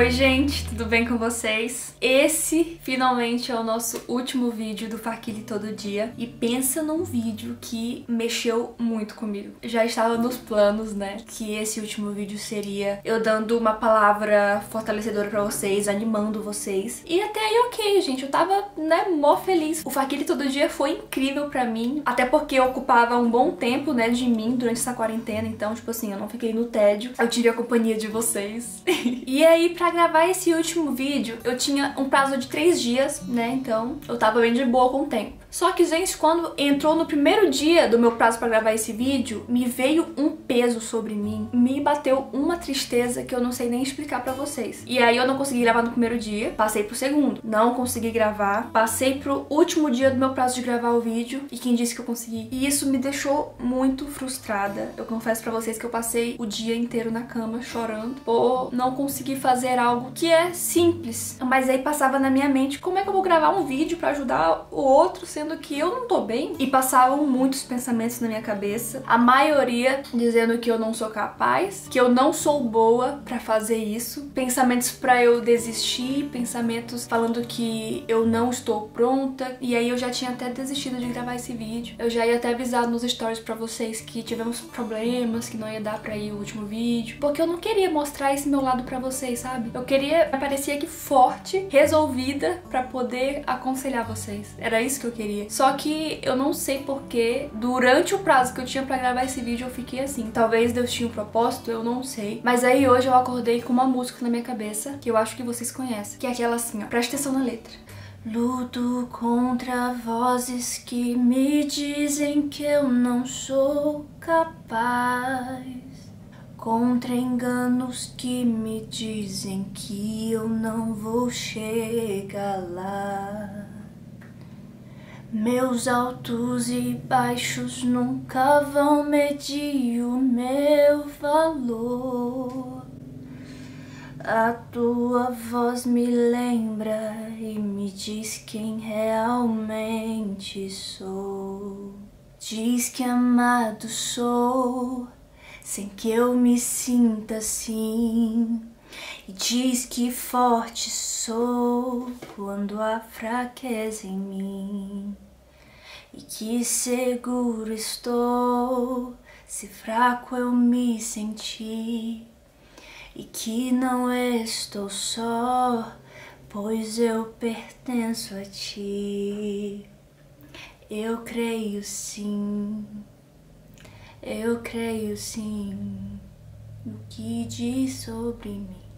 Oi gente, tudo bem com vocês? Esse finalmente é o nosso último vídeo do Farquille Todo Dia e pensa num vídeo que mexeu muito comigo. Já estava nos planos, né, que esse último vídeo seria eu dando uma palavra fortalecedora pra vocês, animando vocês. E até aí ok, gente, eu tava, né, mó feliz. O Farquille Todo Dia foi incrível pra mim, até porque ocupava um bom tempo, né, de mim durante essa quarentena, então, tipo assim, eu não fiquei no tédio, eu tive a companhia de vocês. e aí, pra gravar esse último vídeo, eu tinha um prazo de três dias, né? Então eu tava bem de boa com o tempo. Só que, gente, quando entrou no primeiro dia do meu prazo pra gravar esse vídeo, me veio um peso sobre mim. Me bateu uma tristeza que eu não sei nem explicar pra vocês. E aí eu não consegui gravar no primeiro dia, passei pro segundo. Não consegui gravar. Passei pro último dia do meu prazo de gravar o vídeo. E quem disse que eu consegui? E isso me deixou muito frustrada. Eu confesso pra vocês que eu passei o dia inteiro na cama chorando por não conseguir fazer algo que é simples. Mas aí passava na minha mente como é que eu vou gravar um vídeo pra ajudar o outro sendo que eu não tô bem. E passavam muitos pensamentos na minha cabeça, a maioria dizendo que eu não sou capaz, que eu não sou boa pra fazer isso, pensamentos pra eu desistir, pensamentos falando que eu não estou pronta. E aí eu já tinha até desistido de gravar esse vídeo. Eu já ia até avisar nos stories pra vocês que tivemos problemas, que não ia dar pra ir o último vídeo, porque eu não queria mostrar esse meu lado pra vocês, sabe? Eu queria aparecer aqui forte, resolvida pra poder aconselhar vocês. Era isso que eu queria. Só que eu não sei porque durante o prazo que eu tinha pra gravar esse vídeo eu fiquei assim. Talvez Deus tinha um propósito, eu não sei. Mas aí hoje eu acordei com uma música na minha cabeça que eu acho que vocês conhecem. Que é aquela assim, ó. Presta atenção na letra. Luto contra vozes que me dizem que eu não sou capaz. Contra enganos que me dizem que eu não vou chegar lá. Meus altos e baixos nunca vão medir o meu valor. A tua voz me lembra e me diz quem realmente sou. Diz que amado sou, sem que eu me sinta assim. E diz que forte sou quando há fraqueza em mim. E que seguro estou se fraco eu me sentir. E que não estou só, pois eu pertenço a ti. Eu creio sim, eu creio sim no que diz sobre mim.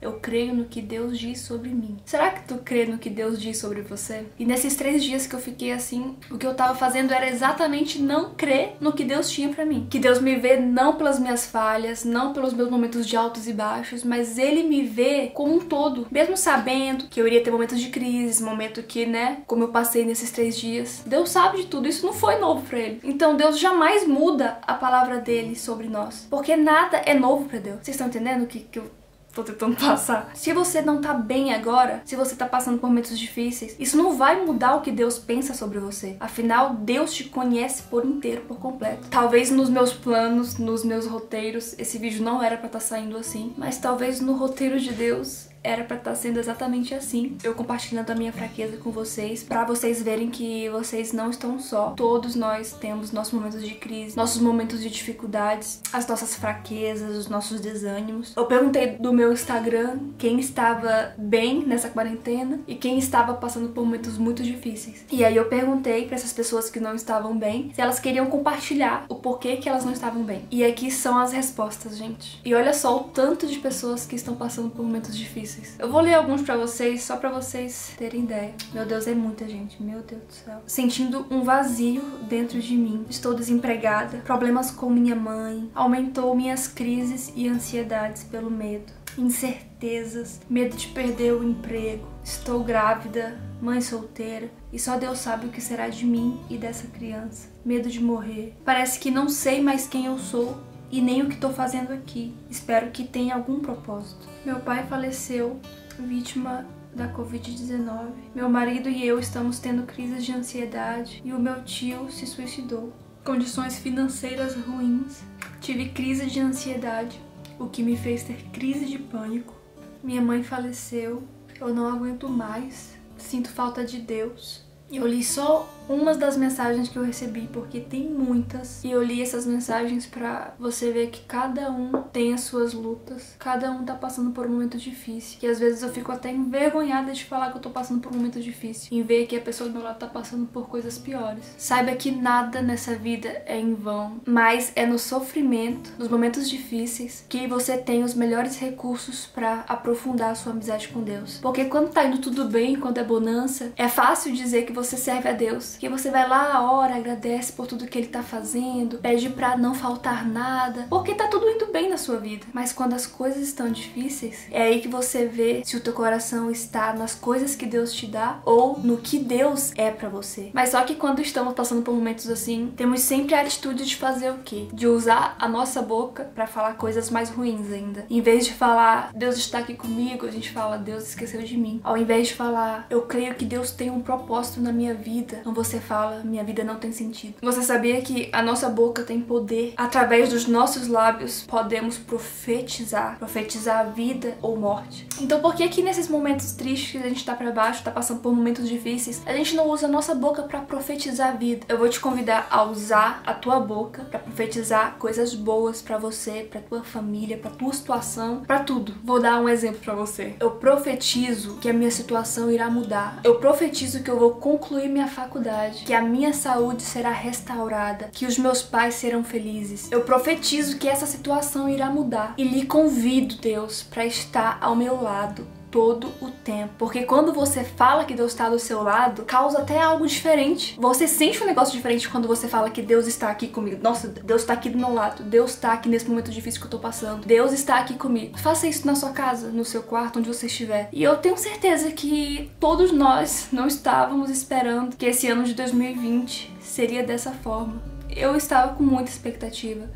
Eu creio no que Deus diz sobre mim. Será que tu crê no que Deus diz sobre você? E nesses três dias que eu fiquei assim, o que eu tava fazendo era exatamente não crer no que Deus tinha para mim. Que Deus me vê não pelas minhas falhas, não pelos meus momentos de altos e baixos, mas Ele me vê como um todo. Mesmo sabendo que eu iria ter momentos de crise, momento que, né, como eu passei nesses três dias. Deus sabe de tudo, isso não foi novo para Ele. Então Deus jamais muda a palavra dele sobre nós. Porque nada é novo para Deus. Vocês estão entendendo o que, que eu tô tentando passar. Se você não tá bem agora, se você tá passando por momentos difíceis, isso não vai mudar o que Deus pensa sobre você. Afinal, Deus te conhece por inteiro, por completo. Talvez nos meus planos, nos meus roteiros, esse vídeo não era para estar tá saindo assim, mas talvez no roteiro de Deus era para estar tá sendo exatamente assim. Eu compartilhando a minha fraqueza com vocês, para vocês verem que vocês não estão só. Todos nós temos nossos momentos de crise, nossos momentos de dificuldades, as nossas fraquezas, os nossos desânimos. Eu perguntei do meu Instagram quem estava bem nessa quarentena e quem estava passando por momentos muito difíceis. E aí eu perguntei para essas pessoas que não estavam bem se elas queriam compartilhar o porquê que elas não estavam bem. E aqui são as respostas, gente. E olha só o tanto de pessoas que estão passando por momentos difíceis difíceis. Eu vou ler alguns pra vocês, só pra vocês terem ideia. Meu Deus, é muita gente, meu Deus do céu. Sentindo um vazio dentro de mim. Estou desempregada, problemas com minha mãe, aumentou minhas crises e ansiedades pelo medo. Incertezas, medo de perder o emprego. Estou grávida, mãe solteira, e só Deus sabe o que será de mim e dessa criança. Medo de morrer. Parece que não sei mais quem eu sou e nem o que estou fazendo aqui. Espero que tenha algum propósito. Meu pai faleceu vítima da Covid-19. Meu marido e eu estamos tendo crises de ansiedade e o meu tio se suicidou. Condições financeiras ruins. Tive crise de ansiedade, o que me fez ter crise de pânico. minha mãe faleceu, eu não aguento mais, sinto falta de Deus. Eu li só umas das mensagens que eu recebi, porque tem muitas. E eu li essas mensagens para você ver que cada um tem as suas lutas, cada um tá passando por um momento difícil. Que às vezes eu fico até envergonhada de falar que eu tô passando por um momento difícil, em ver que a pessoa do meu lado tá passando por coisas piores. Saiba que nada nessa vida é em vão, mas é no sofrimento, nos momentos difíceis, que você tem os melhores recursos para aprofundar a sua amizade com Deus. Porque quando tá indo tudo bem, quando é bonança, é fácil dizer que você serve a Deus, que você vai lá, ora, agradece por tudo que ele tá fazendo, pede para não faltar nada, porque tá tudo indo bem na sua vida. Mas quando as coisas estão difíceis, é aí que você vê se o teu coração está nas coisas que Deus te dá ou no que Deus é para você. Mas só que quando estamos passando por momentos assim, temos sempre a atitude de fazer o quê? De usar a nossa boca para falar coisas mais ruins ainda. Em vez de falar Deus está aqui comigo, a gente fala Deus esqueceu de mim. Ao invés de falar eu creio que Deus tem um propósito na minha vida, então você fala, minha vida não tem sentido. Você sabia que a nossa boca tem poder? Através dos nossos lábios podemos profetizar, profetizar a vida ou morte. Então por que que nesses momentos tristes que a gente tá para baixo, tá passando por momentos difíceis, a gente não usa a nossa boca para profetizar a vida? Eu vou te convidar a usar a tua boca para profetizar coisas boas para você, para tua família, para tua situação, para tudo. Vou dar um exemplo para você. Eu profetizo que a minha situação irá mudar. Eu profetizo que eu vou concluir minha faculdade, que a minha saúde será restaurada, que os meus pais serão felizes. Eu profetizo que essa situação irá mudar e lhe convido, Deus, para estar ao meu lado todo o tempo. Porque quando você fala que Deus está do seu lado, causa até algo diferente. Você sente um negócio diferente quando você fala que Deus está aqui comigo. Nossa, Deus está aqui do meu lado. Deus está aqui nesse momento difícil que eu tô passando. Deus está aqui comigo. Faça isso na sua casa, no seu quarto, onde você estiver. E eu tenho certeza que todos nós não estávamos esperando que esse ano de 2020 seria dessa forma. Eu estava com muita expectativa.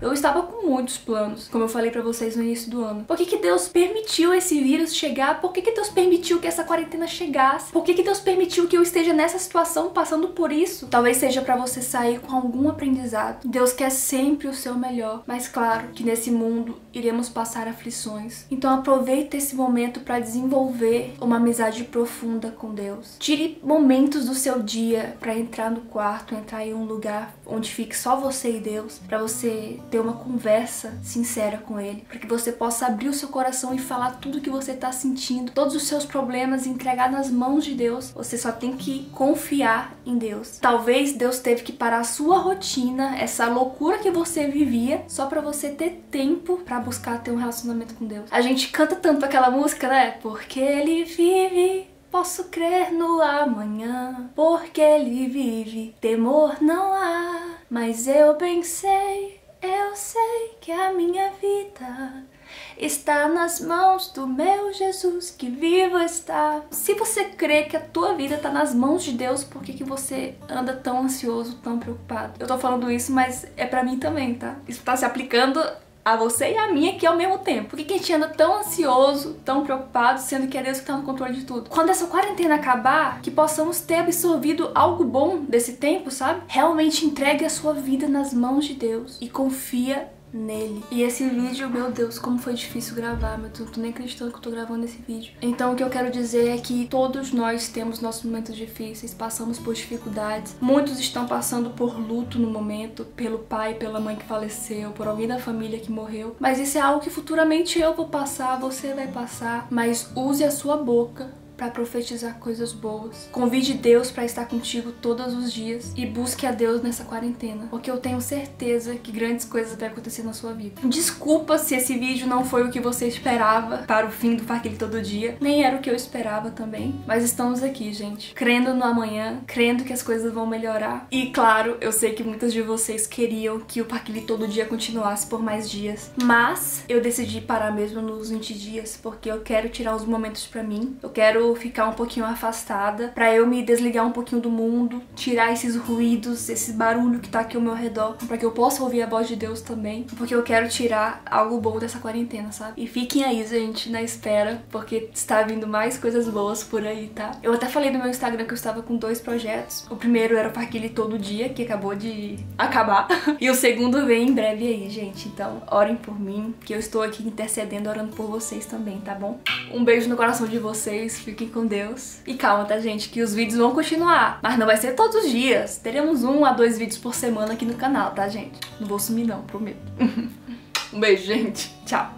Eu estava com muitos planos, como eu falei para vocês no início do ano. Por que, que Deus permitiu esse vírus chegar? Por que, que Deus permitiu que essa quarentena chegasse? Por que, que Deus permitiu que eu esteja nessa situação, passando por isso? Talvez seja para você sair com algum aprendizado. Deus quer sempre o seu melhor, mas claro que nesse mundo iremos passar aflições. Então aproveite esse momento para desenvolver uma amizade profunda com Deus. Tire momentos do seu dia para entrar no quarto, entrar em um lugar onde fique só você e Deus, para você ter uma conversa sincera com Ele, para que você possa abrir o seu coração e falar tudo que você está sentindo, todos os seus problemas entregar nas mãos de Deus. Você só tem que confiar em Deus. Talvez Deus teve que parar a sua rotina, essa loucura que você vivia, só para você ter tempo para buscar ter um relacionamento com Deus. A gente canta tanto aquela música, né? Porque Ele vive. Posso crer no amanhã, porque ele vive, temor não há. Mas eu bem sei, eu sei que a minha vida está nas mãos do meu Jesus que vivo está. Se você crê que a tua vida está nas mãos de Deus, por que, que você anda tão ansioso, tão preocupado? Eu tô falando isso, mas é para mim também, tá? Isso tá se aplicando a você e a mim aqui ao mesmo tempo. Por que, a gente anda tão ansioso, tão preocupado, sendo que é Deus que tá no controle de tudo? Quando essa quarentena acabar, que possamos ter absorvido algo bom desse tempo, sabe? Realmente entregue a sua vida nas mãos de Deus e confia nele. E esse vídeo, meu Deus, como foi difícil gravar, meu Deus, tô nem acreditando que eu tô gravando esse vídeo. Então o que eu quero dizer é que todos nós temos nossos momentos difíceis, passamos por dificuldades. Muitos estão passando por luto no momento, pelo pai, pela mãe que faleceu, por alguém da família que morreu. Mas isso é algo que futuramente eu vou passar, você vai passar. Mas use a sua boca para profetizar coisas boas. Convide Deus para estar contigo todos os dias e busque a Deus nessa quarentena, porque eu tenho certeza que grandes coisas vão acontecer na sua vida. Desculpa se esse vídeo não foi o que você esperava para o fim do Parque Todo Dia, nem era o que eu esperava também, mas estamos aqui, gente, crendo no amanhã, crendo que as coisas vão melhorar. E claro, eu sei que muitas de vocês queriam que o Parque Todo Dia continuasse por mais dias, mas eu decidi parar mesmo nos 20 dias, porque eu quero tirar uns momentos para mim. Eu quero ficar um pouquinho afastada, para eu me desligar um pouquinho do mundo, tirar esses ruídos, esse barulho que tá aqui ao meu redor, para que eu possa ouvir a voz de Deus também, porque eu quero tirar algo bom dessa quarentena, sabe? E fiquem aí, gente, na espera, porque está vindo mais coisas boas por aí, tá? Eu até falei no meu Instagram que eu estava com dois projetos. O primeiro era o Parquilhe Todo Dia, que acabou de acabar. e o segundo vem em breve aí, gente. Então, orem por mim, que eu estou aqui intercedendo, orando por vocês também, tá bom? Um beijo no coração de vocês, fiquem com Deus. E calma, tá, gente, que os vídeos vão continuar, mas não vai ser todos os dias. Teremos um a dois vídeos por semana aqui no canal, tá, gente? Não vou sumir não, prometo. um beijo, gente. Tchau.